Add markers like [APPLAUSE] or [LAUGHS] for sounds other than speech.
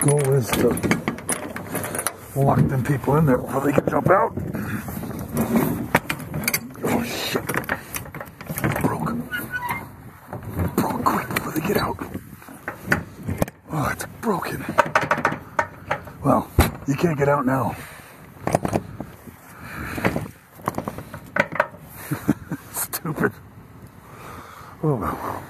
goal is to lock them people in there before they can jump out. Oh shit. Broke. Broke quick before they get out. Oh, it's broken. Well, you can't get out now. [LAUGHS] Stupid. Oh well.